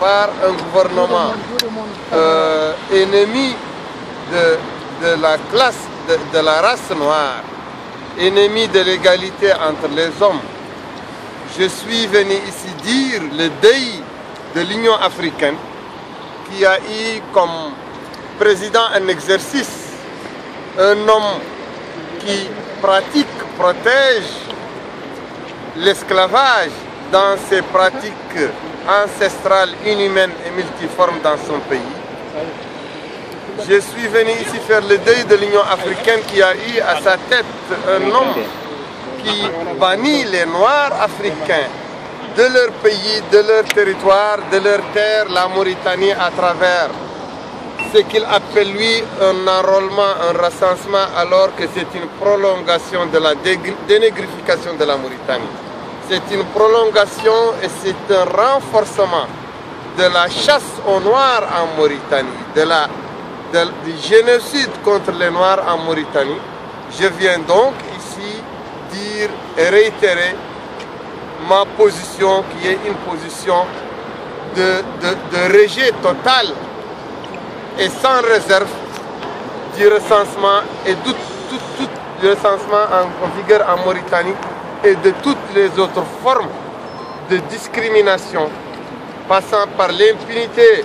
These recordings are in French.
par un gouvernement euh, ennemi de, la classe, de, de la race noire, ennemi de l'égalité entre les hommes. Je suis venu ici dire le deuil de l'Union africaine qui a eu comme président en exercice un homme qui pratique, protège l'esclavage dans ses pratiques ancestrales, inhumaines et multiformes dans son pays. Je suis venu ici faire le deuil de l'Union africaine qui a eu à sa tête un homme qui bannit les Noirs africains de leur pays, de leur territoire, de leur terre, la Mauritanie à travers ce qu'il appelle lui un enrôlement, un recensement, alors que c'est une prolongation de la dénégrification de la Mauritanie. C'est une prolongation et c'est un renforcement de la chasse aux Noirs en Mauritanie, de la, du génocide contre les Noirs en Mauritanie. Je viens donc ici dire et réitérer ma position qui est une position de, de rejet total et sans réserve du recensement et tout, tout, le recensement en, vigueur en Mauritanie et de toutes les autres formes de discrimination passant par l'impunité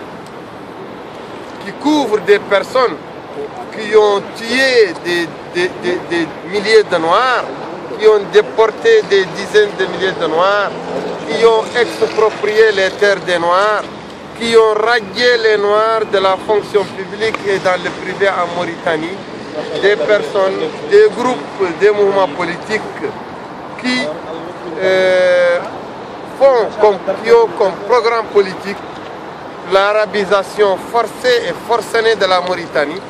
qui couvre des personnes qui ont tué des, des, milliers de Noirs, qui ont déporté des dizaines de milliers de Noirs, qui ont exproprié les terres des Noirs, qui ont radié les Noirs de la fonction publique et dans le privé en Mauritanie, des personnes, des groupes, des mouvements politiques qui euh, font comme, qui ont comme programme politique l'arabisation forcée et forcenée de la Mauritanie,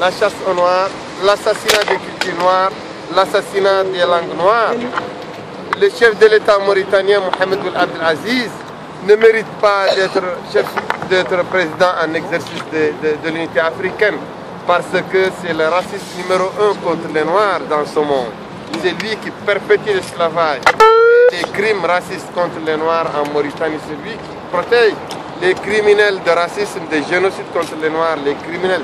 la chasse aux Noirs, l'assassinat des cultures noires, l'assassinat des langues noires. Le chef de l'État mauritanien, Mohamed Abdelaziz, ne mérite pas d'être chef, d'être président en exercice de, l'unité africaine parce que c'est le racisme numéro un contre les Noirs dans ce monde. C'est lui qui perpétue l'esclavage. Les crimes racistes contre les Noirs en Mauritanie, c'est lui qui protège les criminels de racisme, de génocide contre les Noirs, les criminels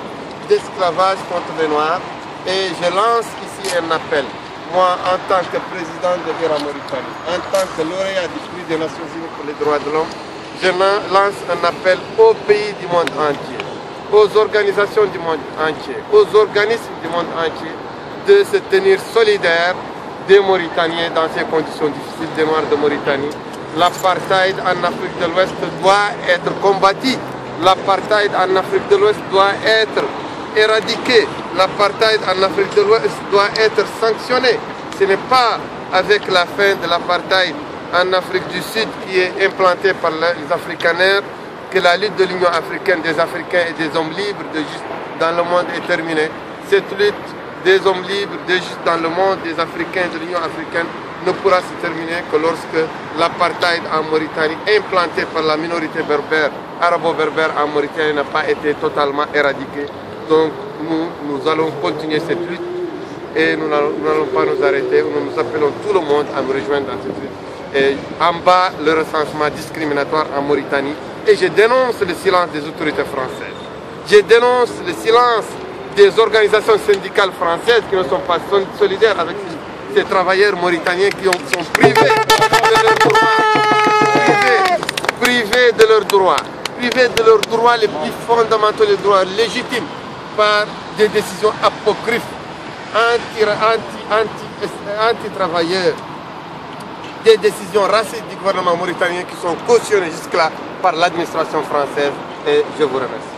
d'esclavage contre les Noirs. Et je lance ici un appel moi, en tant que président de l'IRA Mauritanie, en tant que lauréat du prix des Nations Unies pour les droits de l'homme, je lance un appel aux pays du monde entier, aux organisations du monde entier, aux organismes du monde entier, de se tenir solidaires des Mauritaniens dans ces conditions difficiles des Noirs de Mauritanie. L'apartheid en Afrique de l'Ouest doit être combattu. L'apartheid en Afrique de l'Ouest doit être éradiqué. L'apartheid en Afrique de l'Ouest doit être sanctionné. Ce n'est pas avec la fin de l'apartheid en Afrique du Sud qui est implantée par les Afrikaners que la lutte de l'Union africaine des Africains et des hommes libres de juste dans le monde est terminée. Cette lutte des hommes libres de juste dans le monde des Africains de l'Union africaine ne pourra se terminer que lorsque l'apartheid en Mauritanie, implanté par la minorité berbère, arabo-berbère en Mauritanie, n'a pas été totalement éradiqué. Donc nous, nous allons continuer cette lutte et nous n'allons pas nous arrêter. Nous nous appelons tout le monde à nous rejoindre dans cette lutte. En bas, le recensement discriminatoire en Mauritanie. Et je dénonce le silence des autorités françaises. Je dénonce le silence des organisations syndicales françaises qui ne sont pas solidaires avec ces travailleurs mauritaniens qui sont privés de leurs droits, privés, de leurs droits, privés de leurs droits les plus fondamentaux, les droits légitimes par des décisions apocryphes anti-travailleurs, des décisions racistes du gouvernement mauritanien qui sont cautionnées jusque-là par l'administration française. Et je vous remercie.